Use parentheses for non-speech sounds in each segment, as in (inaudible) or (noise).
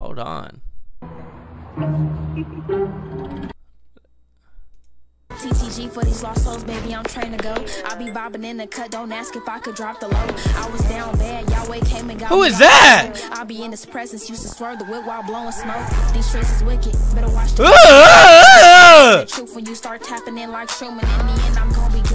Hold on. TTG for these lost souls, baby, I'm trained to go. I be bobbing in the cut, don't ask if I could drop the low. I was down bad, Yahweh came and got Who me is that? the low. I be in his presence, used to swerve the whip while blowing smoke. These streets is wicked, better watch the truth when you start tapping in like Truman. In the end, I'm gonna be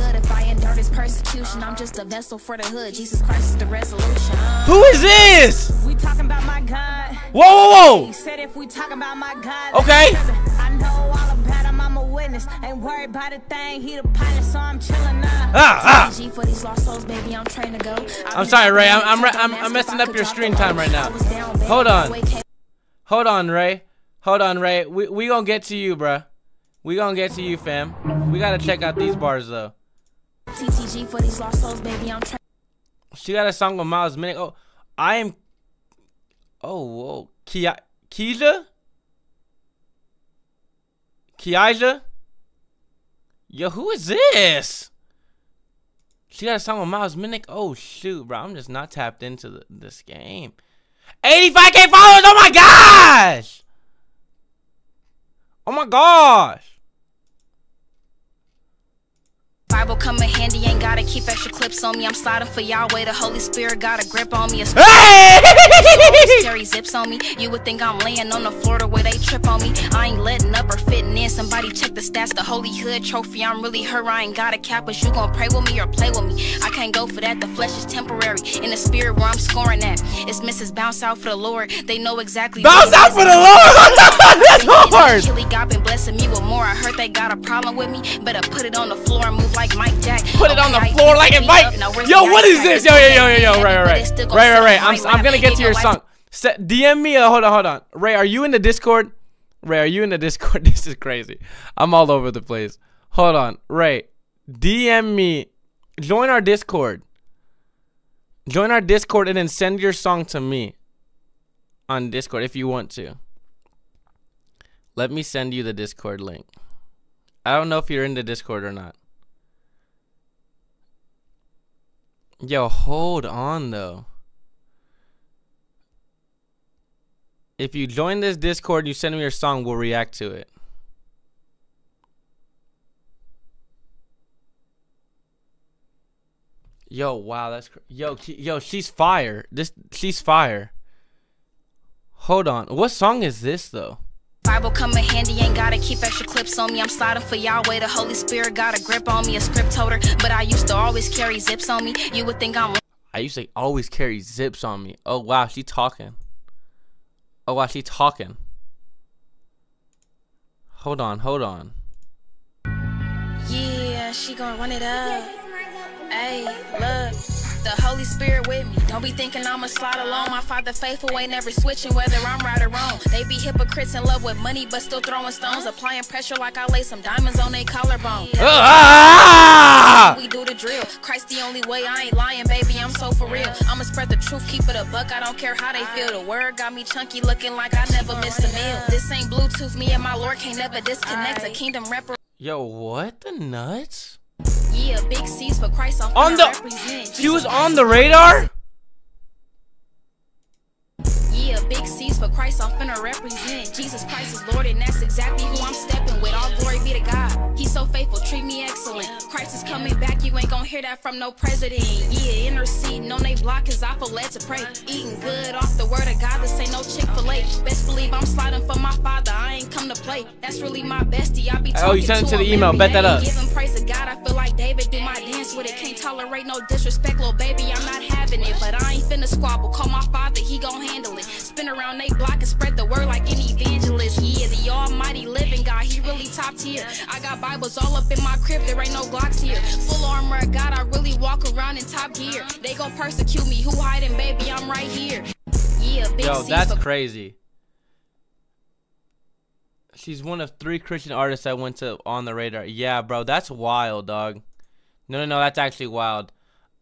this persecution. I'm just a vessel for the hood. Jesus Christ is the resolution. Who is this? We talking about my God. Whoa, whoa, He whoa! said if we talking about my God. Okay. I know all about him. I'm a witness. Ain't worried about a thing. He the pilot, so I'm chilling now. Ah, ah! TTG for these lost souls, baby, I'm trained to go. I I'm sorry, Ray. I'm- I'm- I'm- I'm messing up your drop screen time right now. I was down bad, Hold on. Hold on, Ray. Hold on, Ray. We we gonna get to you, bruh. We gonna get to you, fam. We gotta check out these bars though. TTG for these lost souls, baby, I'm trained. She got a song with Miles Minnick. Oh, I am. Oh, whoa. Kia Keisha? Key'ijah? Yo, who is this? She got a song with Miles Minnick. Oh shoot, bro. I'm just not tapped into the, this game. 85k followers. Oh my gosh. Oh my gosh. Bible come in handy, ain't gotta keep extra clips on me. I'm sliding for Yahweh, the Holy Spirit got a grip on me. (laughs) A Hey! scary zips on me. You would think I'm laying on the floor the way they trip on me. I ain't letting up or fitting in. Somebody check the stats, the Holy Hood trophy. I'm really her. I ain't got a cap, but you gon' pray with me or play with me. I can't go for that. The flesh is temporary. In the spirit where I'm scoring at, it's Mrs. Bounce out for the Lord. They know exactly. Bounce out for the Lord. (laughs) That's hard. Chili God been blessing me with more. I heard they got a problem with me. Better put it on the floor and move like Mike Jack. Put it on the floor like me it might. up. Now where's Yo, what is this? Yo, yo, yo, yo, yo. Right, right, But it's still right. Right, right. I'm, I'm gonna get to your song. Set, DM me. Uh, hold on, hold on. Ray, are you in the Discord? Ray, are you in the Discord? (laughs) This is crazy. I'm all over the place. Hold on, Ray. DM me. Join our Discord. Join our Discord and then send your song to me on Discord if you want to. Let me send you the Discord link. I don't know if you're in the Discord or not. Yo, hold on though. If you join this Discord, you send me your song, we'll react to it. Yo, wow, that's yo, yo, she's fire. This, she's fire. Hold on, what song is this though? Bible come in handy, ain't gotta keep extra clips on me. I'm sliding for Yahweh, the Holy Spirit got a grip on me, a script holder. But I used to always carry zips on me. You would think I'm I used to always carry zips on me. Oh wow, she talking. Oh wow, she talking. Hold on, hold on. Yeah, she gonna run it up. Hey, look, the Holy Spirit with me. Don't be thinking I'ma slide along. My Father faithful ain't never switching whether I'm right or wrong. They be hypocrites in love with money, but still throwing stones, applying pressure like I lay some diamonds on their collarbone. Ah! We do the drill. Christ the only way. I ain't lying, baby. I'm so for real. I'ma spread the truth, keep it a buck. I don't care how they feel. The word got me chunky, looking like I never missed a meal. This ain't Bluetooth. Me and my Lord can't never disconnect. A kingdom rapper. Yo, what the nuts? Yeah, big C's for Christ. I'm On the- represent. She was on the radar? Yeah, big C's for Christ, I'm finna represent. Jesus Christ is Lord, and that's exactly who I'm stepping with. All glory be to God. He's so faithful, treat me excellent. Christ is coming back, you ain't gonna hear that from no president. Yeah, interceding on they block, cause I feel led to pray. Eating good off the word of God, this ain't no Chick fil A. Best believe I'm sliding for my father, I ain't come to play. That's really my bestie, I be talking Oh, you sent it to the email, bet that up. Giving praise to God, I feel like David do my dance with it. Can't tolerate no disrespect, little baby, I'm not having it. But I ain't finna squabble, call my father, he gon' handle it. Spin around they block and spread the word like an evangelist. Yeah, the almighty living God, he really top tier. I got Bibles all up in my crib, there ain't no Glocks here. Full armor of God, I really walk around in top gear. They gon' persecute me, who hiding, baby, I'm right here. Yeah, big Yo, that's crazy. She's one of three Christian artists I went to on the radar. Yeah, bro, that's wild, dog. No, no, no, that's actually wild.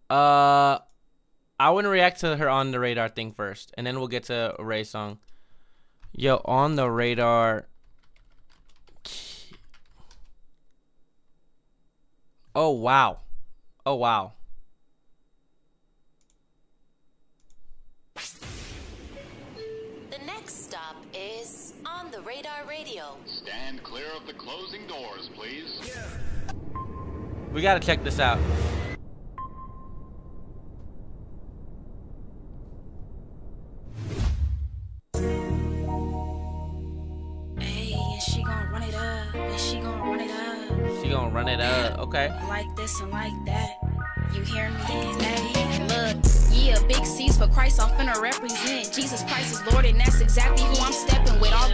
Uh, I want to react to her on the radar thing first, and then we'll get to Ray song. Yo, on the radar. Oh wow, oh wow. The next stop is on the radar radio. Stand clear of the closing doors, please. We gotta check this out. Gonna run it up. Okay. Like this and like that. You hear me? Look. Yeah, big C's for Christ, I'm finna represent. Jesus Christ is Lord, and that's exactly who I'm stepping with. All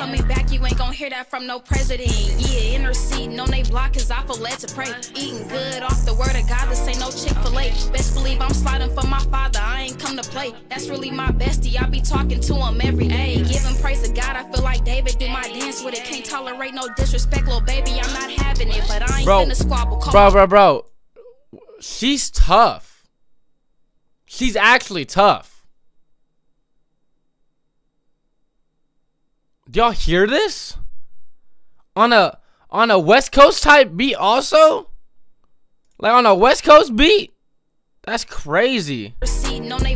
coming back, you ain't gonna hear that from no president. Yeah, interceding on they block, cause I feel led to pray. Eating good off the word of God, this ain't no Chick fil A. Best believe I'm sliding for my father, I ain't come to play. That's really my bestie, I be talking to him every day. Giving praise to God, I feel like David, do my dance with it. Can't tolerate no disrespect, little baby, I'm not having it. But I ain't Bro, finna squabble. Call bro, bro, bro. She's tough. She's actually tough. Do y'all hear this? On a on a West Coast type beat also? Like on a West Coast beat? That's crazy.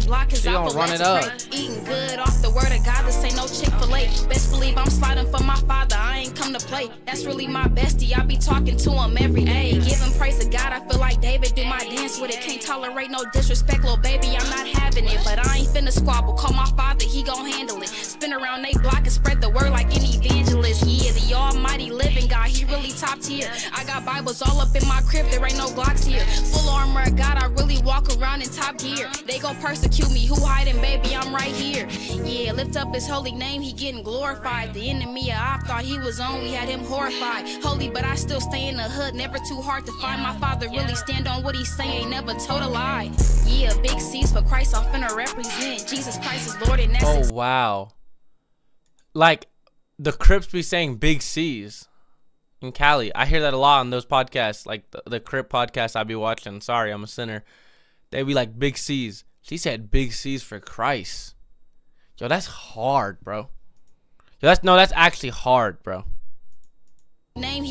Block cause She I gonna feel run it up. Eating good off the word of God, this ain't no Chick fil A. Best believe I'm sliding for my father, I ain't come to play. That's really my bestie, I be talking to him every day. Giving praise to God, I feel like David, do my dance with it. Can't tolerate no disrespect, little baby, I'm not having it. But I ain't finna squabble, call my father, he gon' handle it. Spin around they block and spread the word like an evangelist. Yeah, the almighty living God, he really top tier. I got Bibles all up in my crib, there ain't no Glocks here. Full armor of God, I really walk around in top gear. They gon' persecute me, who hiding, baby? I'm right here. Yeah, lift up his holy name, he getting glorified. The enemy I thought he was on, we had him horrified. Holy, but I still stay in the hood, never too hard to find. My father really stand on what he say, ain't never told a lie. Yeah, big C's for Christ, I'm finna represent. Jesus Christ is Lord, and that's Oh wow. Like the Crips be saying big C's in Cali. I hear that a lot on those podcasts, like the, the Crip podcast I be watching. Sorry, I'm a sinner. They be like big C's. She said big C's for Christ. Yo, that's hard, bro. Yo, that's no, that's actually hard, bro.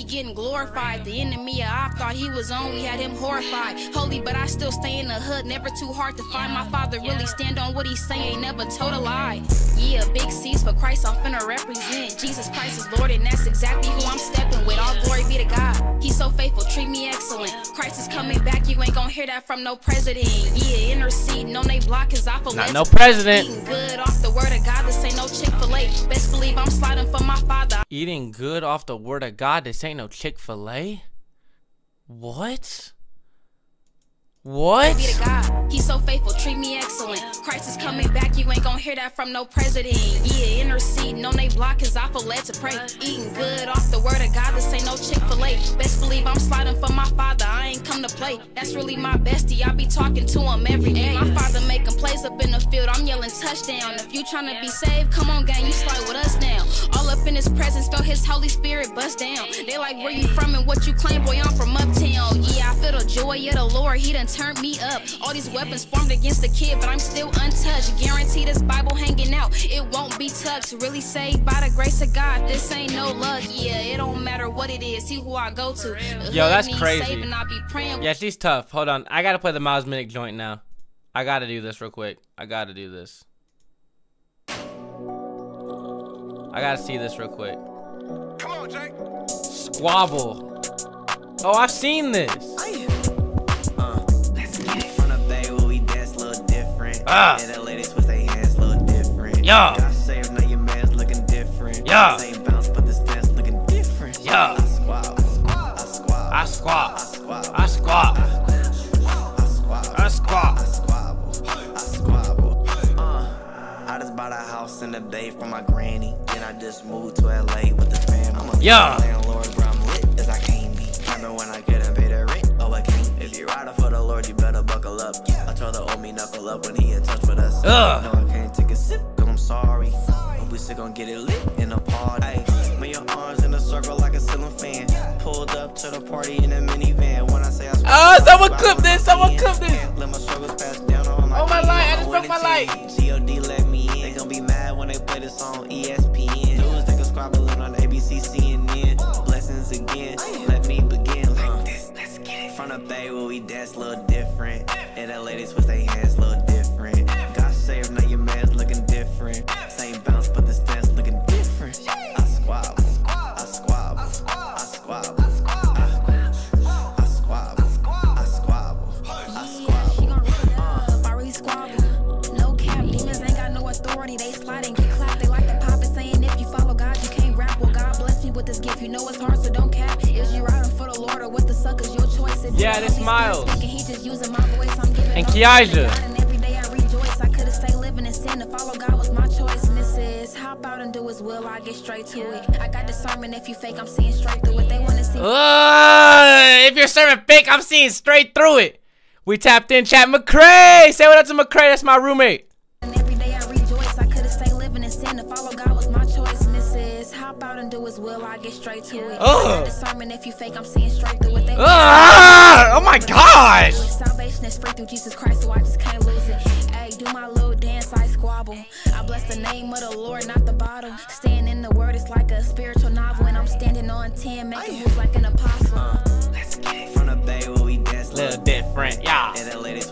He getting glorified. The enemy I thought he was on, we had him horrified. Holy, but I still stay in the hood, never too hard to find. My father really stand on what he say, ain't never told a lie. Yeah, big C's for Christ, I'm finna represent. Jesus Christ is Lord, and that's exactly who I'm stepping with. All glory be to God. He's so faithful, treat me excellent. Christ is coming back, you ain't gonna hear that from no president. Yeah, interceding on they block, cause I feel Not no president. Eating good off word of God, this ain't no Chick fil A. Best believe I'm sliding for my father. Eating good off the word of God. This ain't no Chick Fil A. What? What? To. He's so faithful, treat me excellent. Christ is coming back, you ain't gonna hear that from no president. Yeah, interceding on they block, cause I feel led to pray. Eating good off the word of God, this ain't no Chick fil A. Best believe I'm sliding for my father, I ain't come to play. That's really my bestie, I be talking to him every day. My father making plays up in the field, I'm yelling touchdown. If you tryna be saved, come on, gang, you slide with us now. All up in his presence, his Holy Spirit bust down. They like, where you from and what you claim, boy, I'm from uptown. Yeah, I feel the joy of the Lord, he done turned me up. All these weapons formed against the kid, but I'm still untouched. Guarantee this Bible hanging out, it won't be touched. Really saved by the grace of God, this ain't no luck. Yeah, it don't matter what it is, see who I go to. Yo, that's crazy. saving, be praying Yeah, she's tough. Hold on. I gotta play the Miles Minnick joint now. I gotta do this real quick. I gotta do this. I gotta see this real quick. Come on, Jake. Squabble. Oh, I've seen this. Ah. And the ladies with their hands little different. Yeah. Saved, now your man's looking different. Yeah. Same bounce, but this dance looking different. Yeah. I squat, I squat, I squat. I squat. I squat, I squat. I squabble, I squabble. Uh, I just bought a house in the bay from my granny. Then I just moved to LA with the fam. I'm a Yeah. landlord, bro, I'm lit as I can be. Remember when I couldn't pay the rent? Oh, I can't. If you're riding for the Lord, you better buckle up. I told the old me knuckle up when he Ugh. No, I can't take a sip, cause I'm sorry. Hope we still gon' get it lit in the party. Ay, Move your arms in a circle like a ceiling fan. Pulled up to the party in a minivan. When I say I squat, ah, someone clip this, on someone clip this. Let my struggles pass down on my Oh, my light, I just broke my light. God let me in. They gon' be mad when they play this on E ESPN. News they can squabbling on ABC, CNN. Blessings again. Let me begin. Like this, let's get it. From the bay where we dance a little different. And the ladies with their hands a little through it. They wanna see. Uh, if you're serving fake, I'm seeing straight through it. We tapped in chat McCray. Say what up to McCray. That's my roommate. Will. I get straight to it. I Ugh. discernment. If you fake, I'm seeing straight through it. Oh my gosh. Salvation is free through Jesus Christ, so I just can't lose it. Hey, do my little dance, I squabble. I bless the name of the Lord, not the bottle. Staying in the word is like a spiritual novel, and I'm standing on 10, making moves like an apostle. From the bay where we dance, Little different, yeah. And the ladies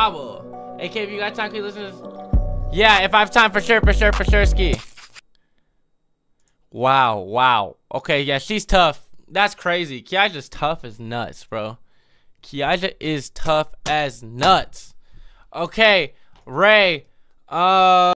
I. AK, if you got time, you listen? Yeah, if I have time, for sure, for sure, for sure, ski. Wow, wow. Okay, yeah, she's tough. That's crazy. Key'ijah's tough as nuts, bro. Kiaja is tough as nuts. Okay, Ray. Uh.